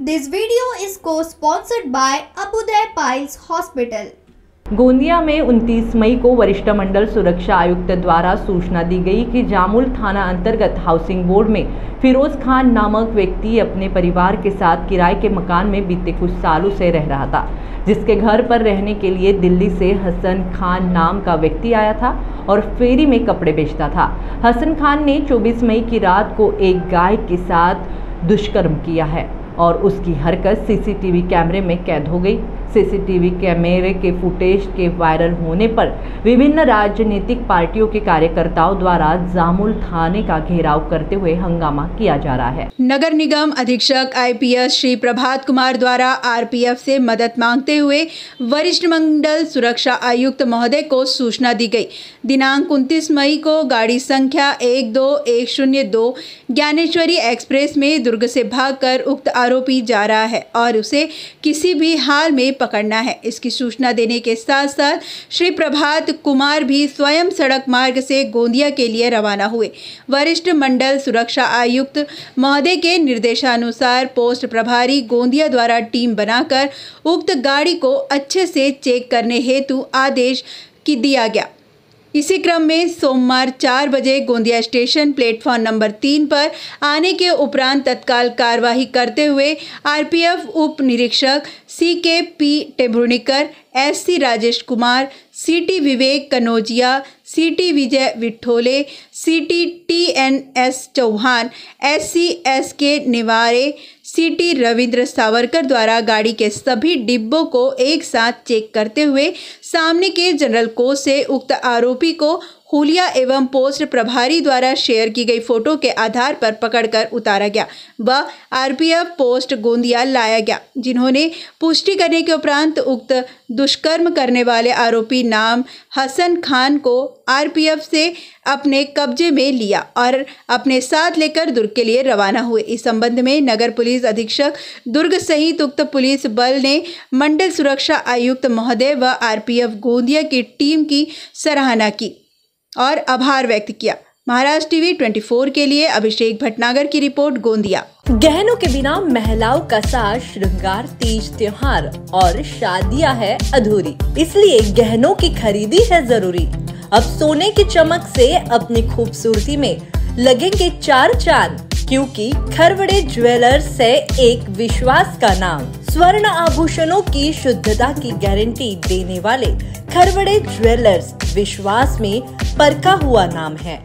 This video is co-sponsored by Abuday Piles Hospital. Gondia में 29 मई को वरिष्ठ मंडल सुरक्षा आयुक्त द्वारा सूचना दी गई कि जामुल थाना अंतर्गत हाउसिंग बोर्ड में फिरोज खान नामक व्यक्ति अपने परिवार के साथ किराए के मकान में बीते कुछ सालों से रह रहा था, जिसके घर पर रहने के लिए दिल्ली से हसन खान नाम का व्यक्ति आया था और फेरी में कपड़े बेचता था हसन खान ने 24 मई की रात को एक गाय के साथ दुष्कर्म किया है और उसकी हरकत सीसीटीवी कैमरे में कैद हो गई। सीसीटीवी कैमरे के फुटेज के वायरल होने पर विभिन्न राजनीतिक पार्टियों के कार्यकर्ताओं द्वारा जामुल थाने का घेराव करते हुए हंगामा किया जा रहा है। नगर निगम अधीक्षक आईपीएस श्री प्रभात कुमार द्वारा आरपीएफ से मदद मांगते हुए वरिष्ठ मंडल सुरक्षा आयुक्त महोदय को सूचना दी गई। दिनांक 29 मई को गाड़ी संख्या एक दो एक शून्य दो ज्ञानेश्वरी एक्सप्रेस में दुर्ग से भागकर उक्त आरोपी जा रहा है और उसे किसी भी हाल में पकड़ना है। इसकी सूचना देने के साथ साथ श्री प्रभात कुमार भी स्वयं सड़क मार्ग से गोंदिया के लिए रवाना हुए। वरिष्ठ मंडल सुरक्षा आयुक्त महोदय के निर्देशानुसार पोस्ट प्रभारी गोंदिया द्वारा टीम बनाकर उक्त गाड़ी को अच्छे से चेक करने हेतु आदेश की दिया गया। इसी क्रम में सोमवार चार बजे गोंदिया स्टेशन प्लेटफॉर्म नंबर तीन पर आने के उपरांत तत्काल कार्यवाही करते हुए आरपीएफ उप निरीक्षक C K P Tembhurnikar S C Rajesh Kumar C T Vivek Kanaujia C T Vijay Vithole C T T N S Chauhan S C S K Niware C T Ravindra Savarkar द्वारा गाड़ी के सभी डिब्बों को एक साथ check करते हुए सामने के जनरल कोच से उक्त आरोपी को हुलिया एवं पोस्ट प्रभारी द्वारा शेयर की गई फ़ोटो के आधार पर पकड़कर उतारा गया। व आरपीएफ पोस्ट गोंदिया लाया गया, जिन्होंने पुष्टि करने के उपरांत उक्त दुष्कर्म करने वाले आरोपी नाम हसन खान को आरपीएफ से अपने कब्जे में लिया और अपने साथ लेकर दुर्ग के लिए रवाना हुए। इस संबंध में नगर पुलिस अधीक्षक दुर्ग सहित उक्त पुलिस बल ने मंडल सुरक्षा आयुक्त महोदय व आरपीएफ गोंदिया की टीम की सराहना की। और आभार व्यक्त किया। महाराष्ट्र टीवी 24 के लिए अभिषेक भटनागर की रिपोर्ट, गोंदिया। गहनों के बिना महिलाओं का साथ श्रृंगार, तीज त्योहार और शादियाँ है अधूरी। इसलिए गहनों की खरीदी है ज़रूरी। अब सोने की चमक से अपनी खूबसूरती में लगेंगे चार चाँद। क्योंकि खरवड़े ज्वेलर्स है एक विश्वास का नाम, स्वर्ण आभूषणों की शुद्धता की गारंटी देने वाले खरवड़े ज्वेलर्स विश्वास में परखा हुआ नाम है।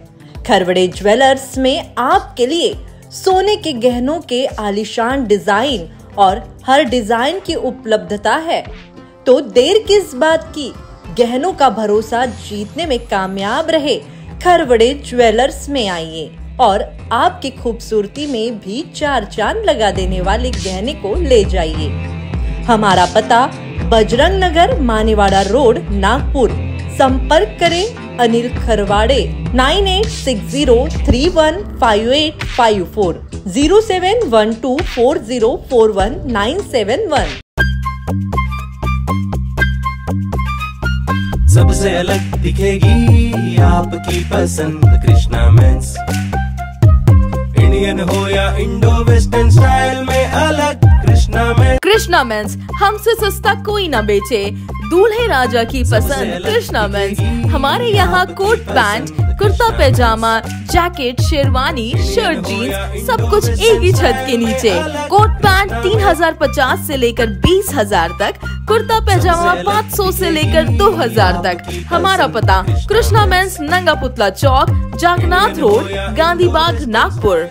खरवड़े ज्वेलर्स में आपके लिए सोने के गहनों के आलिशान डिज़ाइन और हर डिज़ाइन की उपलब्धता है। तो देर किस बात की? गहनों का भरोसा जीतने में कामयाब रहे खरवड़े ज्वेलर्स में आइए। और आपकी खूबसूरती में भी चार चाँद लगा देने वाले गहने को ले जाइए। हमारा पता बजरंग नगर, मानेवाड़ा रोड, नागपुर। संपर्क करें Anil Kharwade nine eight six zero three one five eight five four zero seven one two four zero four one nine seven one. सबसे अलग दिखेगी आपकी पसंद कृष्णा मेंस। इंडियन हो या इंडो वेस्टर्न स्टाइल में अलग कृष्णा मेंस कृष्णा मेंस हमसे सस्ता कोई ना बेचे दूल्हे राजा की पसंद कृष्णा मेंस हमारे यहाँ coat pant kurta pyjama jacket sherwani shirt jeans सब कुछ एक ही छत के नीचे कोट पैंट तीन हज़ार पचास से लेकर बीस हज़ार तक कुर्ता पैजामा पाँच सौ से लेकर दो हज़ार तक हमारा पता कृष्णा मेंस नंगा पुतला चौक जागनाथ रोड गांधी बाग नागपुर